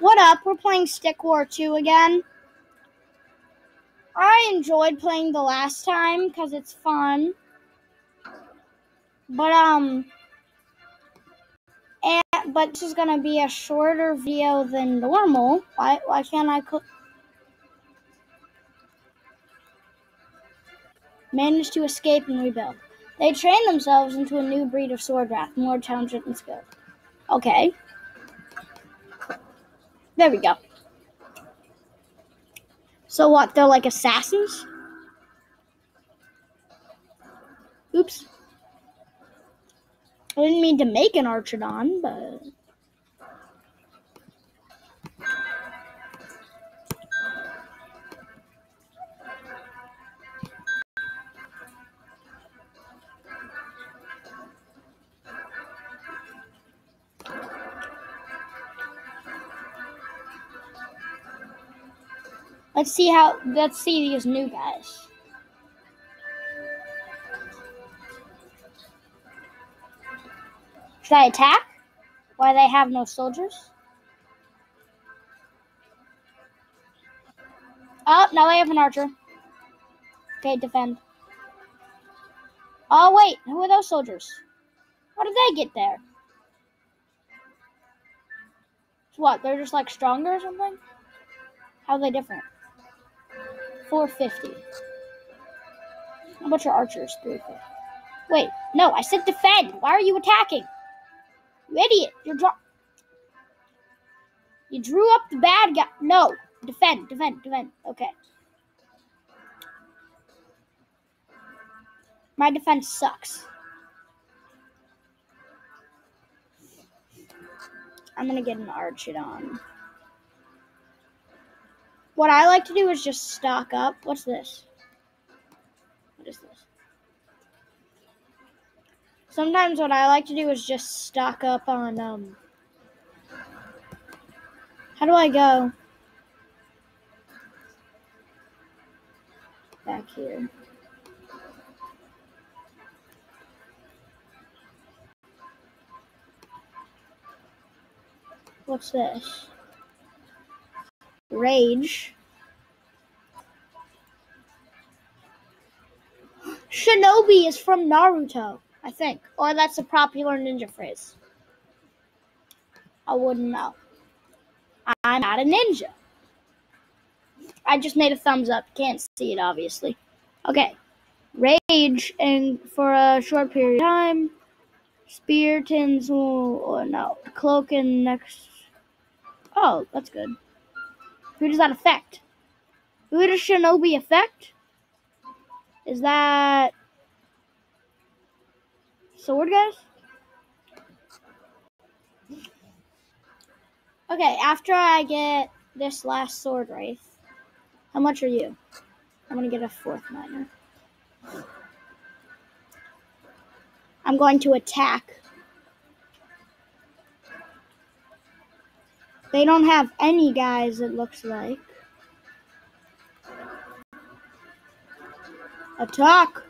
What up? We're playing Stick War 2 again. I enjoyed playing the last time because it's fun. But, um, and, but this is going to be a shorter video than normal. Why, why can't I click? Managed to escape and rebuild. They train themselves into a new breed of sword wrath, more talented and skilled. Okay. There we go. So what? They're like assassins? Oops. I didn't mean to make an Archidon, but. Let's see how. Let's see these new guys. Should I attack? Why they have no soldiers? Oh, now they have an archer. Okay, defend. Oh, wait. Who are those soldiers? How did they get there? what? They're just like stronger or something? How are they different? 450. How much are archers? 350. Wait, no, I said defend. Why are you attacking? You idiot. You're draw. You drew up the bad guy. No, defend, defend, defend. Okay. My defense sucks. I'm gonna get an Archidon. What I like to do is just stock up. What's this? What is this? Sometimes what I like to do is just stock up on um How do I go? Back here. What's this? Rage. Shinobi is from Naruto, I think. Or that's a popular ninja phrase. I wouldn't know. I'm not a ninja. I just made a thumbs up. Can't see it, obviously. Okay. Rage, and for a short period of time, Speartons will, oh, no, Cloak and next Oh, that's good. Who does that affect? Who does Shinobi affect? Is that sword guys? Okay, after I get this last sword wraith, how much are you? I'm gonna get a fourth miner. I'm going to attack They don't have any guys, it looks like. Attack!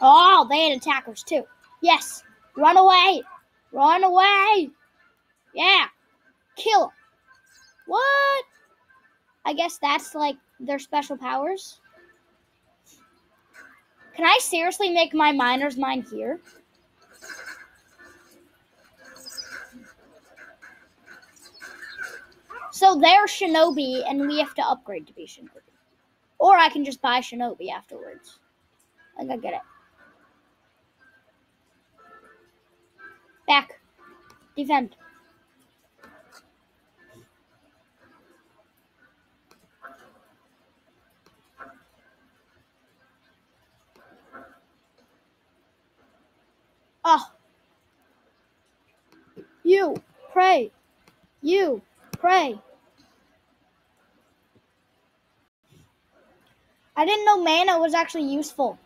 Oh, they had attackers too. Yes. Run away. Run away. Yeah. Kill them. What? I guess that's like their special powers. Can I seriously make my miner's mine here? So they're Shinobi, and we have to upgrade to be Shinobi. Or I can just buy Shinobi afterwards. I think I get it. Back. Defend. Oh. You pray. You pray. I didn't know mana was actually useful.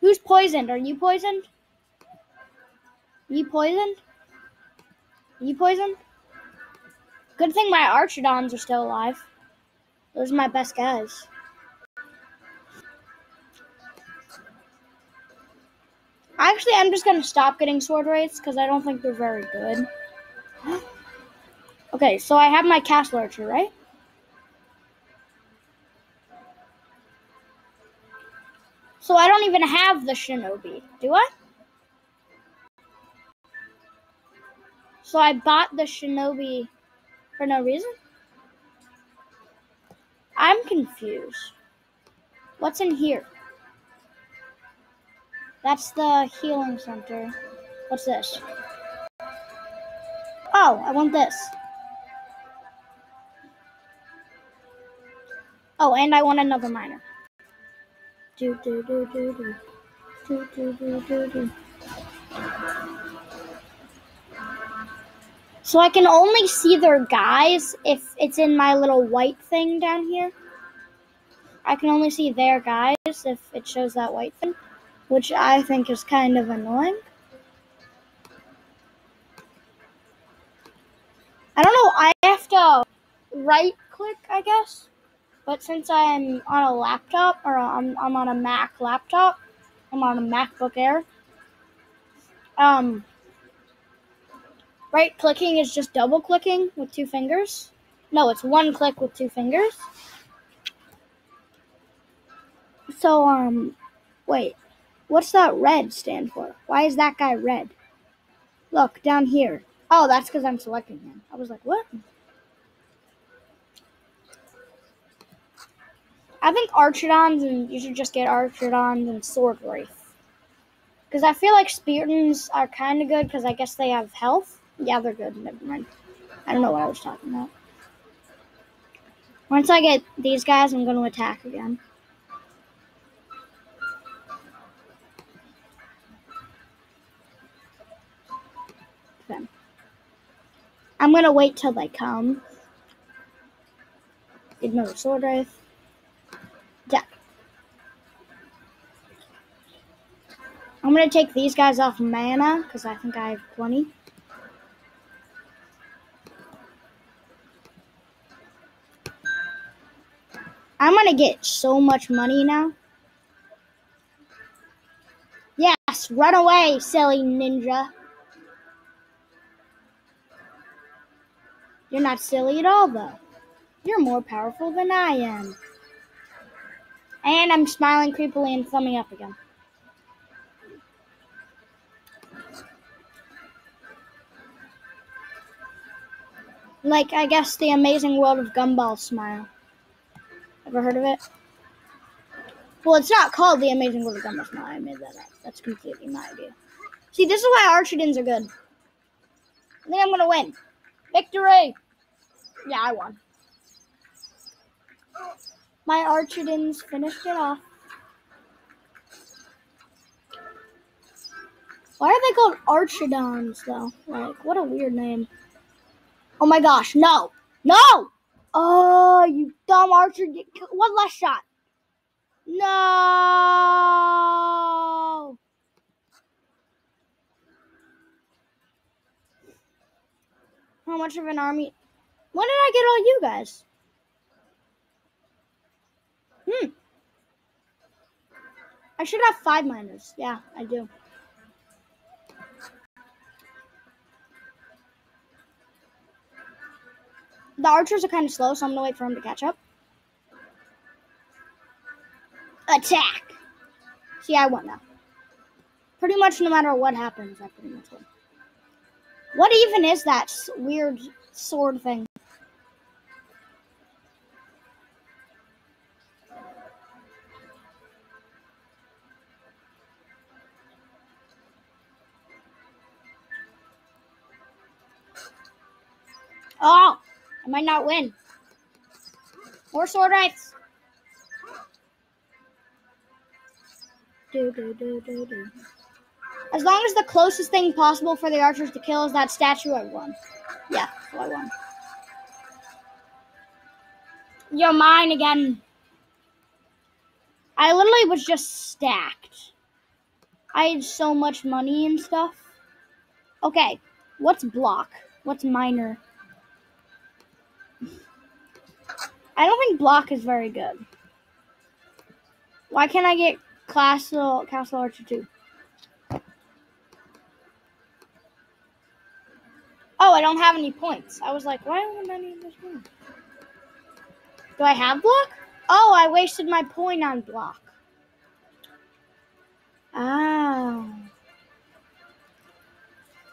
Who's poisoned? Are you poisoned? You poisoned? You poisoned? Good thing my Archidons are still alive. Those are my best guys. Actually, I'm just gonna stop getting sword wraiths because I don't think they're very good. okay, so I have my castle archer, right? So I don't even have the shinobi, do I? So I bought the shinobi for no reason? I'm confused. What's in here? That's the healing center. What's this? Oh, I want this. Oh, and I want another miner. Do do do do do. Do do do do do. So I can only see their guys if it's in my little white thing down here. I can only see their guys if it shows that white thing, which I think is kind of annoying. I don't know, I have to right click, I guess. But since I'm on a laptop, or I'm, I'm on a Mac laptop, I'm on a MacBook Air, um, right clicking is just double clicking with two fingers. No, it's one click with two fingers. So, um, wait, what's that red stand for? Why is that guy red? Look, down here. Oh, that's because I'm selecting him. I was like, what? I think Archidons, and you should just get Archidons and Sword Wraith. Because I feel like Speartons are kind of good because I guess they have health. Yeah, they're good. Never mind. I don't know what I was talking about. Once I get these guys, I'm going to attack again. I'm to wait till they come. Ignore sword wraith. I'm going to take these guys off mana because I think I have plenty. I'm to get so much money now. Yes, run away, silly ninja. You're not silly at all, though. You're more powerful than I am. And I'm smiling creepily and thumbing up again. Like, I guess, the amazing world of Gumball Smile. Ever heard of it? Well, it's not called the amazing world of Gumball Smile. I made that up. That's completely my idea. See, this is why Archidons are good. I think I'm going to win. Victory! Yeah, I won. My Archidons finished it off. Why are they called Archidons, though? Like, what a weird name. Oh my gosh, no. No! Oh, you dumb archer. One last shot. No! How much of an army? When did I get all you guys? Hmm. I should have five miners. Yeah, I do. The archers are kind of slow, so I'm going to wait for him to catch up. Attack! See, I won now. Pretty much no matter what happens, I pretty much win. What even is that weird sword thing? Oh! I might not win. More sword rights. Do, do, do, do, do. As long as the closest thing possible for the archers to kill is that statue, I won. Yeah, I won. You're mine again. I literally was just stacked. I had so much money and stuff. Okay, what's block? What's minor? I don't think block is very good. Why can't I get Castle Castle Archer 2? I don't have any points. I was like, why don't I need this one? Do I have block? Oh, I wasted my point on block. Oh.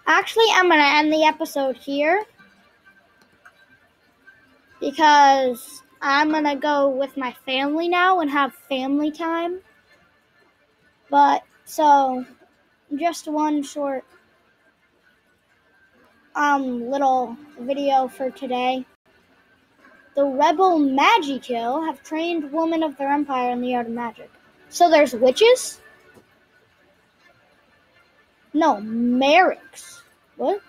Actually, I'm going to end the episode here because I'm going to go with my family now and have family time. But so just one short um little video for today. The rebel Magikill have trained women of their empire in the art of magic. So there's witches? No, Merics. What?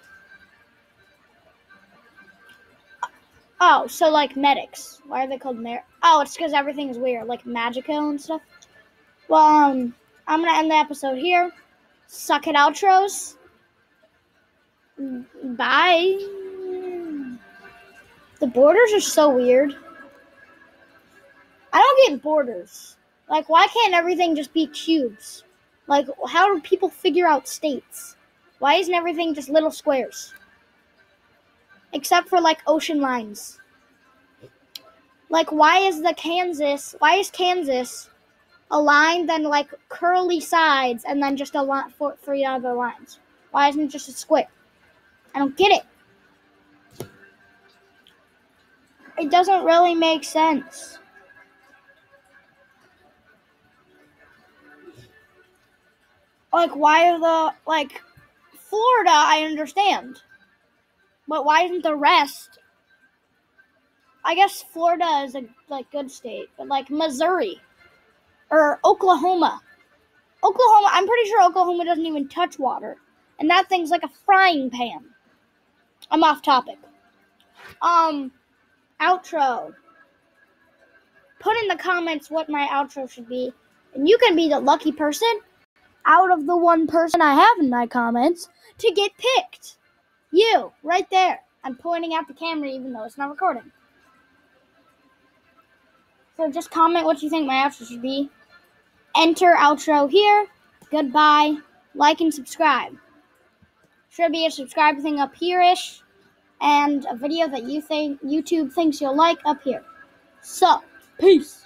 Oh, so like medics. Why are they called mer? Oh, it's because everything is weird, like Magikill and stuff. Well, um, I'm gonna end the episode here. Suck it, outros. Bye. The borders are so weird. I don't get borders. Like, why can't everything just be cubes? Like, how do people figure out states? Why isn't everything just little squares? Except for, like, ocean lines. Like, why is the Kansas, why is Kansas a line, then, like, curly sides, and then just a lot for three other lines? Why isn't it just a square? I don't get it. It doesn't really make sense. Like, why are the, like, Florida, I understand. But why isn't the rest? I guess Florida is a, like, good state, but, like, Missouri or Oklahoma. Oklahoma, I'm pretty sure Oklahoma doesn't even touch water. And that thing's like a frying pan. I'm off topic. Um, outro. Put in the comments what my outro should be, and you can be the lucky person out of the one person I have in my comments to get picked. You, right there. I'm pointing at the camera even though it's not recording. So just comment what you think my outro should be. Enter outro here. Goodbye. Like and subscribe. Should be a subscribe thing up here ish. And a video that you think YouTube thinks you'll like up here. So, peace.